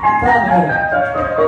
Bravo.